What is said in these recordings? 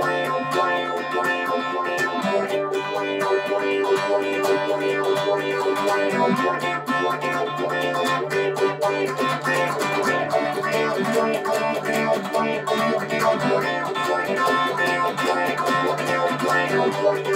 Wow.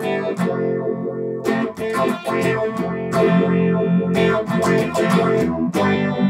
Thank you.